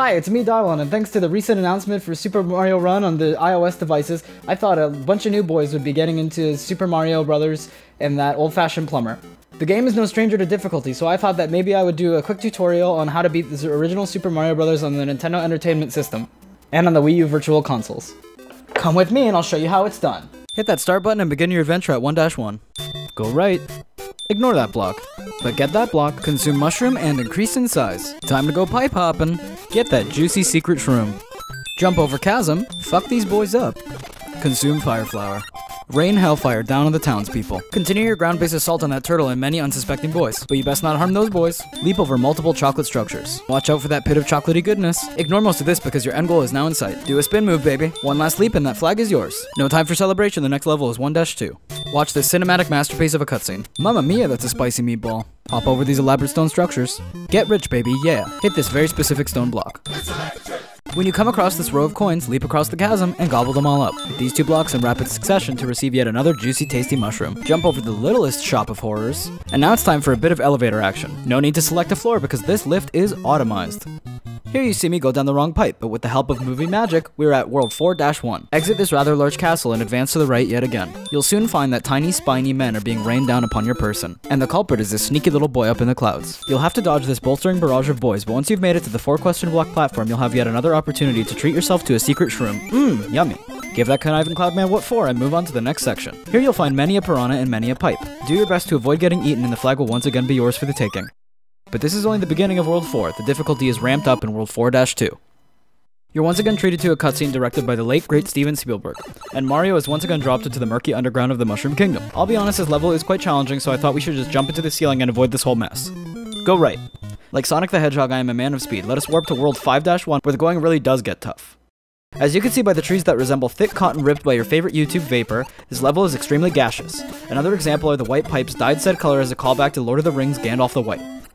Hi, it's me, Dylon, and thanks to the recent announcement for Super Mario Run on the iOS devices, I thought a bunch of new boys would be getting into Super Mario Brothers and that old-fashioned plumber. The game is no stranger to difficulty, so I thought that maybe I would do a quick tutorial on how to beat the original Super Mario Brothers on the Nintendo Entertainment System, and on the Wii U Virtual Consoles. Come with me and I'll show you how it's done. Hit that start button and begin your adventure at 1-1. Go right. Ignore that block. But get that block, consume mushroom, and increase in size. Time to go pipe hopping. Get that juicy secret shroom. Jump over chasm, fuck these boys up. Consume fire flower. Rain hellfire down on the townspeople. Continue your ground-based assault on that turtle and many unsuspecting boys. But you best not harm those boys. Leap over multiple chocolate structures. Watch out for that pit of chocolatey goodness. Ignore most of this because your end goal is now in sight. Do a spin move, baby. One last leap and that flag is yours. No time for celebration, the next level is 1-2. Watch this cinematic masterpiece of a cutscene. Mamma mia, that's a spicy meatball. Hop over these elaborate stone structures. Get rich, baby, yeah. Hit this very specific stone block. When you come across this row of coins, leap across the chasm and gobble them all up. Hit these two blocks in rapid succession to receive yet another juicy tasty mushroom. Jump over the littlest shop of horrors. And now it's time for a bit of elevator action. No need to select a floor because this lift is automized. Here you see me go down the wrong pipe, but with the help of movie magic, we're at World 4-1. Exit this rather large castle and advance to the right yet again. You'll soon find that tiny spiny men are being rained down upon your person, and the culprit is this sneaky little boy up in the clouds. You'll have to dodge this bolstering barrage of boys, but once you've made it to the 4 question block platform, you'll have yet another opportunity to treat yourself to a secret shroom. Mmm, yummy. Give that conniving cloud man what for and move on to the next section. Here you'll find many a piranha and many a pipe. Do your best to avoid getting eaten and the flag will once again be yours for the taking. But this is only the beginning of World 4, the difficulty is ramped up in World 4-2. You're once again treated to a cutscene directed by the late great Steven Spielberg, and Mario is once again dropped into the murky underground of the Mushroom Kingdom. I'll be honest, this level is quite challenging, so I thought we should just jump into the ceiling and avoid this whole mess. Go right. Like Sonic the Hedgehog, I am a man of speed. Let us warp to World 5-1, where the going really does get tough. As you can see by the trees that resemble thick cotton ripped by your favorite YouTube vaper, this level is extremely gaseous. Another example are the white pipes dyed said color as a callback to Lord of the Rings Gandalf the White.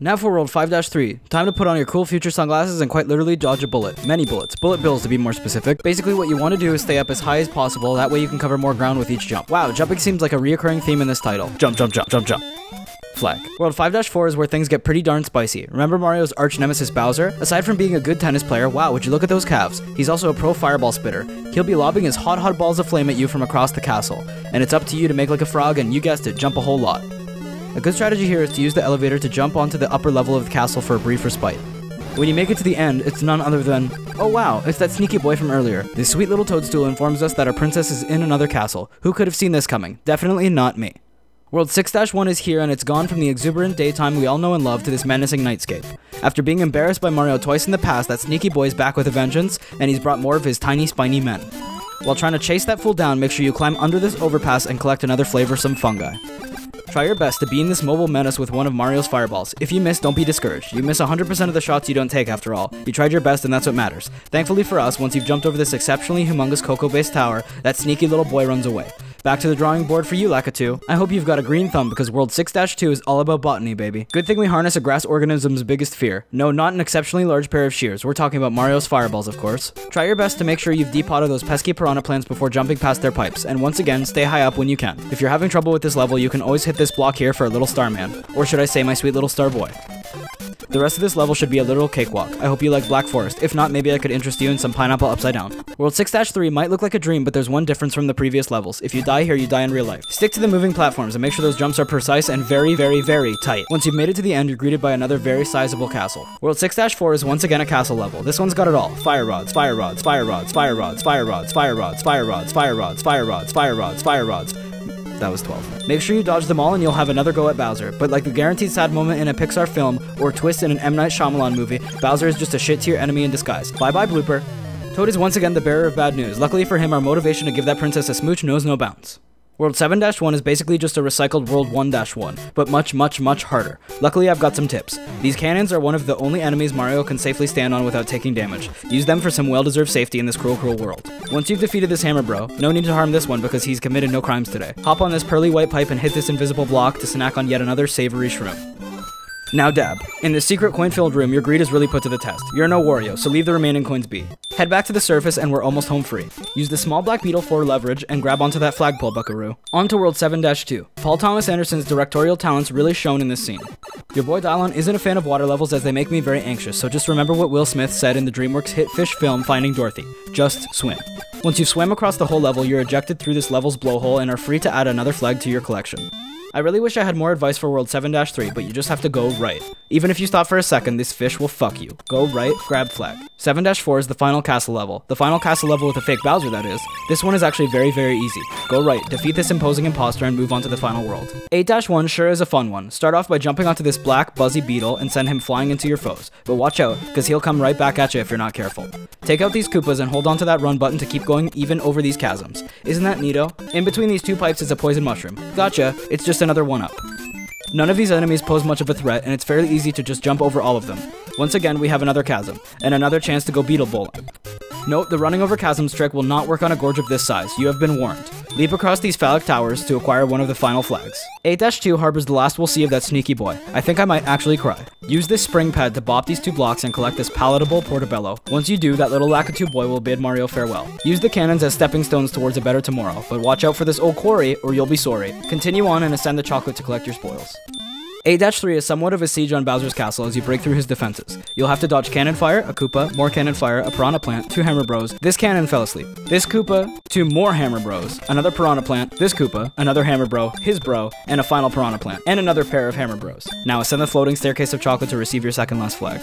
Now for World 5-3. Time to put on your cool future sunglasses and quite literally dodge a bullet. Many bullets. Bullet bills to be more specific. Basically what you want to do is stay up as high as possible, that way you can cover more ground with each jump. Wow, jumping seems like a reoccurring theme in this title. Jump, jump, jump, jump, jump. Flag. World 5-4 is where things get pretty darn spicy. Remember Mario's arch nemesis Bowser? Aside from being a good tennis player, wow, would you look at those calves? He's also a pro fireball spitter. He'll be lobbing his hot hot balls of flame at you from across the castle. And it's up to you to make like a frog and you guessed it, jump a whole lot. A good strategy here is to use the elevator to jump onto the upper level of the castle for a brief respite. When you make it to the end, it's none other than, oh wow, it's that sneaky boy from earlier. This sweet little toadstool informs us that our princess is in another castle. Who could have seen this coming? Definitely not me. World 6-1 is here and it's gone from the exuberant daytime we all know and love to this menacing nightscape. After being embarrassed by Mario twice in the past, that sneaky boy's back with a vengeance, and he's brought more of his tiny spiny men. While trying to chase that fool down, make sure you climb under this overpass and collect another flavorsome fungi. Try your best to beam this mobile menace with one of Mario's fireballs. If you miss, don't be discouraged. You miss 100% of the shots you don't take after all. You tried your best and that's what matters. Thankfully for us, once you've jumped over this exceptionally humongous cocoa-based tower, that sneaky little boy runs away. Back to the drawing board for you, Lakitu. I hope you've got a green thumb because World 6-2 is all about botany, baby. Good thing we harness a grass organism's biggest fear. No, not an exceptionally large pair of shears. We're talking about Mario's fireballs, of course. Try your best to make sure you've depotted those pesky piranha plants before jumping past their pipes, and once again, stay high up when you can. If you're having trouble with this level, you can always hit this block here for a little starman. Or should I say my sweet little star boy. The rest of this level should be a literal cakewalk. I hope you like Black Forest. If not, maybe I could interest you in some Pineapple Upside Down. World 6-3 might look like a dream, but there's one difference from the previous levels. If you die here, you die in real life. Stick to the moving platforms and make sure those jumps are precise and very, very, very tight. Once you've made it to the end, you're greeted by another very sizable castle. World 6-4 is once again a castle level. This one's got it all. Fire rods, fire rods, fire rods, fire rods, fire rods, fire rods, fire rods, fire rods, fire rods, fire rods, fire rods. That was 12. Make sure you dodge them all and you'll have another go at Bowser. But like the guaranteed sad moment in a Pixar film or twist in an M. Night Shyamalan movie, Bowser is just a shit tier enemy in disguise. Bye bye blooper. Toad is once again the bearer of bad news. Luckily for him, our motivation to give that princess a smooch knows no bounds. World 7-1 is basically just a recycled World 1-1, but much, much, much harder. Luckily, I've got some tips. These cannons are one of the only enemies Mario can safely stand on without taking damage. Use them for some well-deserved safety in this cruel, cruel world. Once you've defeated this hammer bro, no need to harm this one because he's committed no crimes today. Hop on this pearly white pipe and hit this invisible block to snack on yet another savory shroom. Now dab. In this secret coin-filled room, your greed is really put to the test. You're no Wario, so leave the remaining coins be. Head back to the surface and we're almost home free. Use the small black beetle for leverage and grab onto that flagpole, buckaroo. On to World 7-2. Paul Thomas Anderson's directorial talents really shown in this scene. Your boy Dylon isn't a fan of water levels as they make me very anxious, so just remember what Will Smith said in the DreamWorks hit fish film Finding Dorothy. Just swim. Once you've swam across the whole level, you're ejected through this level's blowhole and are free to add another flag to your collection. I really wish I had more advice for World 7-3, but you just have to go right. Even if you stop for a second, this fish will fuck you. Go right, grab flag. 7-4 is the final castle level. The final castle level with a fake Bowser, that is. This one is actually very, very easy. Go right, defeat this imposing imposter, and move on to the final world. 8-1 sure is a fun one. Start off by jumping onto this black, buzzy beetle and send him flying into your foes. But watch out, because he'll come right back at you if you're not careful. Take out these Koopas and hold on to that run button to keep going even over these chasms. Isn't that neato? In between these two pipes is a poison mushroom. Gotcha, it's just another one-up. None of these enemies pose much of a threat, and it's fairly easy to just jump over all of them. Once again, we have another chasm, and another chance to go beetle bowling. Note, the running over chasms trick will not work on a gorge of this size, you have been warned. Leap across these phallic towers to acquire one of the final flags. 8-2 harbors the last we'll see of that sneaky boy. I think I might actually cry. Use this spring pad to bop these two blocks and collect this palatable portobello. Once you do, that little Lakitu boy will bid Mario farewell. Use the cannons as stepping stones towards a better tomorrow, but watch out for this old quarry or you'll be sorry. Continue on and ascend the chocolate to collect your spoils. 8-3 is somewhat of a siege on Bowser's castle as you break through his defenses. You'll have to dodge cannon fire, a Koopa, more cannon fire, a Piranha Plant, two Hammer Bros. This cannon fell asleep. This Koopa, two more Hammer Bros, another Piranha Plant, this Koopa, another Hammer Bro, his bro, and a final Piranha Plant, and another pair of Hammer Bros. Now ascend the floating staircase of chocolate to receive your second last flag.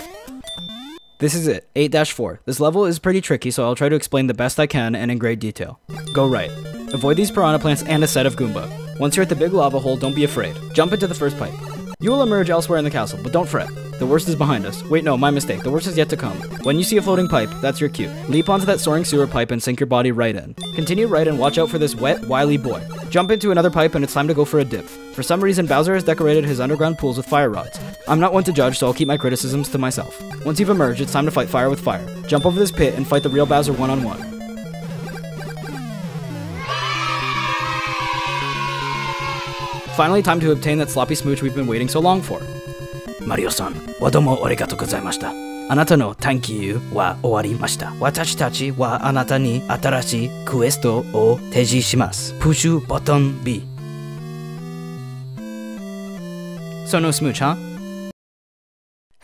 This is it, 8-4. This level is pretty tricky, so I'll try to explain the best I can and in great detail. Go right. Avoid these Piranha Plants and a set of Goomba. Once you're at the big lava hole, don't be afraid. Jump into the first pipe. You will emerge elsewhere in the castle, but don't fret. The worst is behind us. Wait, no, my mistake. The worst is yet to come. When you see a floating pipe, that's your cue. Leap onto that soaring sewer pipe and sink your body right in. Continue right and watch out for this wet, wily boy. Jump into another pipe and it's time to go for a dip. For some reason, Bowser has decorated his underground pools with fire rods. I'm not one to judge, so I'll keep my criticisms to myself. Once you've emerged, it's time to fight fire with fire. Jump over this pit and fight the real Bowser one-on-one. -on -one. Finally, time to obtain that sloppy smooch we've been waiting so long for. Mario-san, wa domo arigatou gozaimashita. あなたの探求は終わりました。私たちはあなたに新しいクエストを提示します。Push button B. So no smooch, huh?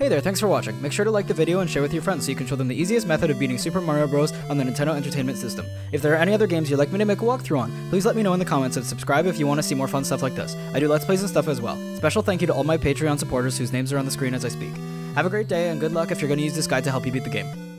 Hey there, thanks for watching. Make sure to like the video and share with your friends so you can show them the easiest method of beating Super Mario Bros. on the Nintendo Entertainment System. If there are any other games you'd like me to make a walkthrough on, please let me know in the comments and subscribe if you want to see more fun stuff like this. I do Let's Plays and stuff as well. Special thank you to all my Patreon supporters whose names are on the screen as I speak. Have a great day and good luck if you're going to use this guide to help you beat the game.